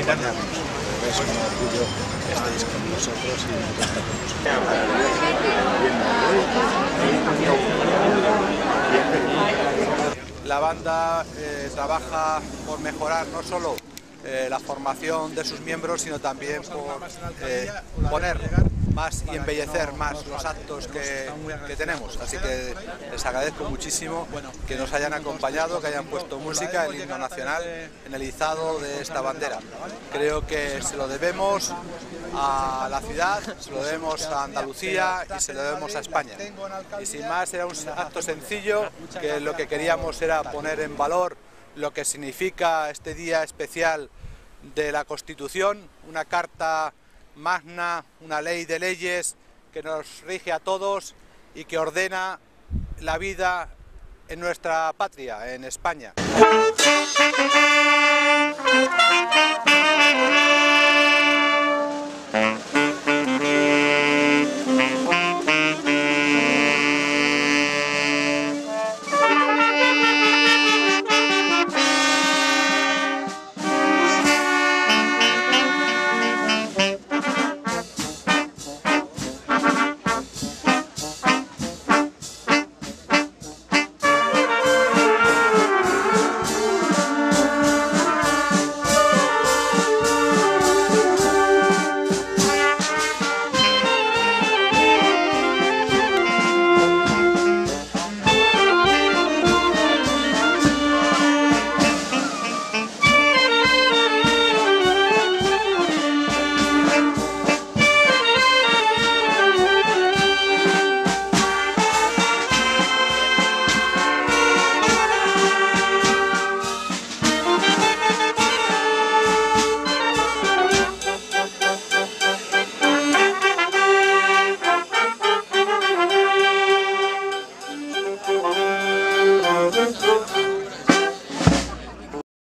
Es un orgullo que estéis con nosotros y nosotros con. La banda eh, trabaja por mejorar no solo eh, la formación de sus miembros, sino también por eh, poner más y embellecer más los actos que, que, tenemos. Así que les agradezco muchísimo que nos hayan acompañado, que hayan puesto música, el himno nacional, en el izado de esta bandera. Creo que se lo debemos a la ciudad, se lo debemos a Andalucía y se lo debemos a España. Y sin más, era un acto sencillo, que lo que queríamos era poner en valor lo que significa este día especial de la Constitución, una carta magna, una ley de leyes que nos rige a todos y que ordena la vida en nuestra patria, en España.